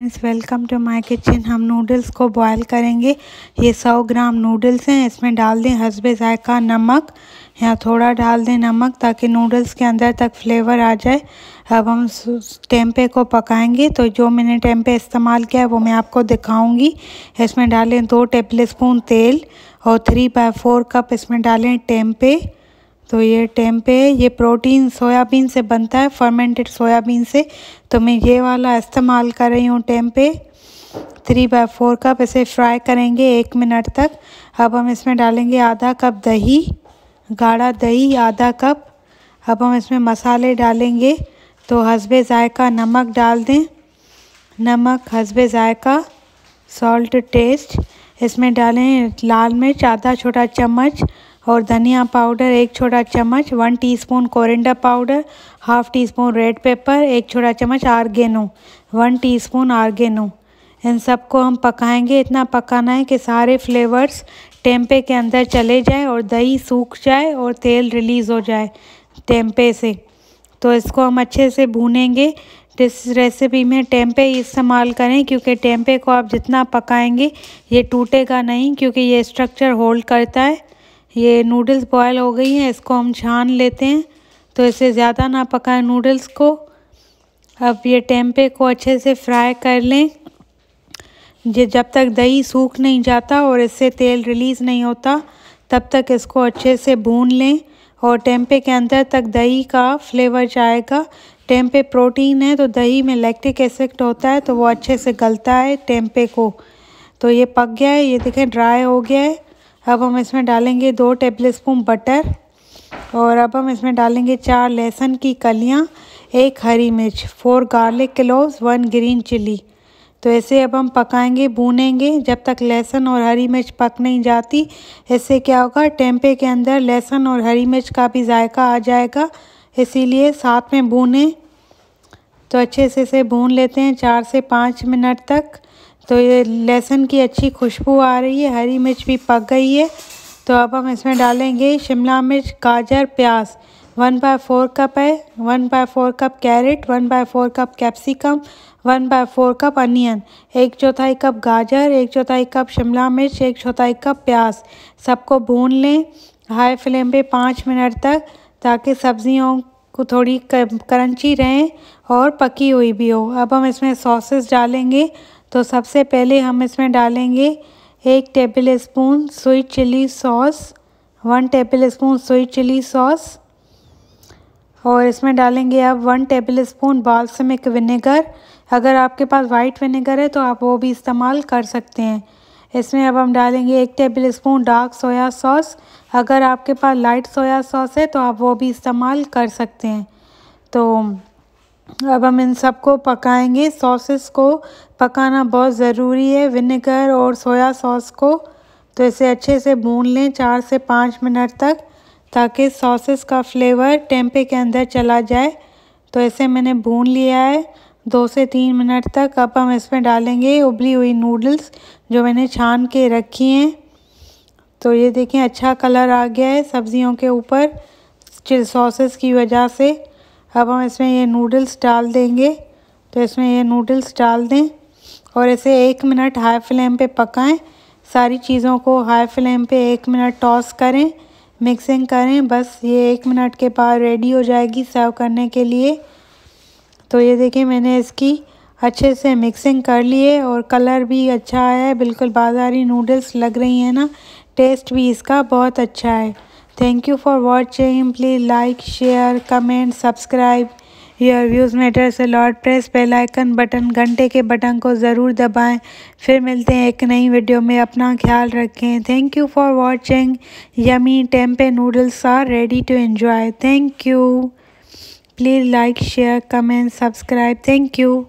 Welcome to my kitchen हम noodles को boil करेंगे। ये 100 ग्राम नूडल्स हैं। इसमें डाल दें हसबे जायका नमक। या थोड़ा डाल दें नमक ताकि नूडल्स के अंदर तक फ्लेवर आ जाए। अब हम टेम्पे को पकाएँगे। तो जो मैंने टेम्पे इस्तेमाल किया है, वो मैं आपको दिखाऊँगी। इसमें डालें दो टेबल स्पून तेल और थ्री बाय फोर कप इसमें डालें टेम्पे तो ये टेम्पे ये प्रोटीन सोयाबीन से बनता है, फर्मेंटेड सोयाबीन से। तो मैं ये वाला इस्तेमाल कर रही हूँ tempeh three by four cup इसे फ्राई करेंगे एक मिनट तक। अब हम इसमें डालेंगे आधा कप दही, गाढ़ा दही, आधा कप। अब हम इसमें मसाले डालेंगे। तो हसबे ज़ायका नमक डाल दें। नमक, हसबे ज़ायका सॉल्ट टेस्ट इसमें डालें लाल मिर्च, आधा छोटा चम्मच। और धनिया पाउडर एक छोटा चम्मच one teaspoon coriander powder half teaspoon red pepper एक छोटा चम्मच आर्गेनो वन टीस्पून आर्गेनो इन सबको हम पकाएँगे। इतना पकाना है कि सारे फ्लेवर्स टेम्पे के अंदर चले जाए और दही सूख जाए और तेल रिलीज़ हो जाए टेम्पे से। तो इसको हम अच्छे से भूनेंगे। इस रेसिपी में टेम्पे इस्तेमाल करें क्योंकि टेम्पे को आप जितना पकाएँगे, ये टूटेगा नहीं क्योंकि ये स्ट्रक्चर होल्ड करता है। ये नूडल्स बॉयल हो गई हैं, इसको हम छान लेते हैं। तो इसे ज़्यादा ना पकाएँ नूडल्स को। अब ये टेम्पे को अच्छे से फ्राई कर लें। ये जब तक दही सूख नहीं जाता और इससे तेल रिलीज़ नहीं होता, तब तक इसको अच्छे से भून लें और टेम्पे के अंदर तक दही का फ्लेवर जाएगा। टेम्पे प्रोटीन है तो दही में लैक्टिक एसिड होता है तो वो अच्छे से गलता है टेम्पे को। तो ये पक गया है, ये देखें ड्राई हो गया है। अब हम इसमें डालेंगे दो टेबल स्पून बटर और अब हम इसमें डालेंगे चार लहसुन की कलियाँ, एक हरी मिर्च four garlic cloves one green chilli तो ऐसे अब हम पकाएँगे, भूनेंगे। जब तक लहसुन और हरी मिर्च पक नहीं जाती, इससे क्या होगा? टेम्पे के अंदर लहसुन और हरी मिर्च का भी जायका आ जाएगा। इसीलिए साथ में भूनें। तो अच्छे से इसे भून लेते हैं चार से पाँच मिनट तक। तो ये लहसुन की अच्छी खुशबू आ रही है, हरी मिर्च भी पक गई है। तो अब हम इसमें डालेंगे शिमला मिर्च, गाजर, प्याज। वन बाय फोर कप है, one by four cup carrot, one by four cup capsicum, one by four cup onion, एक चौथाई कप गाजर, एक चौथाई कप शिमला मिर्च, एक चौथाई कप प्याज। सबको भून लें, हाई फ्लेम पे पाँच मिनट तक, ताकि सब्जियों को थोड़ी क्रंची रहें और पकी हुई भी हो। अब हम इसमें सॉसेस डालेंगे। तो सबसे पहले हम इसमें डालेंगे एक tablespoon sweet chilli sauce one tablespoon sweet chilli sauce और इसमें डालेंगे आप one tablespoon balsamic vinegar अगर आपके पास वाइट विनेगर है तो आप वो भी इस्तेमाल कर सकते हैं। इसमें अब हम डालेंगे एक tablespoon dark soya sauce अगर आपके पास लाइट सोया सॉस है तो आप वो भी इस्तेमाल कर सकते हैं। तो अब हम इन सबको पकाएँगे। सॉसेस को पकाना बहुत ज़रूरी है। विनेगर और सोया सॉस को तो इसे अच्छे से भून लें चार से पाँच मिनट तक ताकि सॉसेस का फ्लेवर टेम्पे के अंदर चला जाए। तो इसे मैंने भून लिया है दो से तीन मिनट तक। अब हम इसमें डालेंगे उबली हुई नूडल्स जो मैंने छान के रखी हैं। तो ये देखें अच्छा कलर आ गया है सब्जियों के ऊपर सॉसेस की वजह से। अब हम इसमें ये नूडल्स डाल देंगे। तो इसमें ये नूडल्स डाल दें और इसे एक मिनट हाई फ्लेम पे पकाएँ। सारी चीज़ों को हाई फ्लेम पे एक मिनट टॉस करें मिक्सिंग करें। बस ये एक मिनट के बाद रेडी हो जाएगी सर्व करने के लिए। तो ये देखिए मैंने इसकी अच्छे से मिक्सिंग कर लिए और कलर भी अच्छा आया है। बिल्कुल बाज़ारी नूडल्स लग रही हैं ना। टेस्ट भी इसका बहुत अच्छा है। Thank you for watching. Please like, share, comment, subscribe. Your views a lot. Press bell icon button घंटे के बटन को ज़रूर दबाएँ फिर मिलते हैं एक नई वीडियो में अपना ख्याल रखें thank you for watching yummy tempeh noodles are ready to enjoy thank you please like share comment subscribe thank you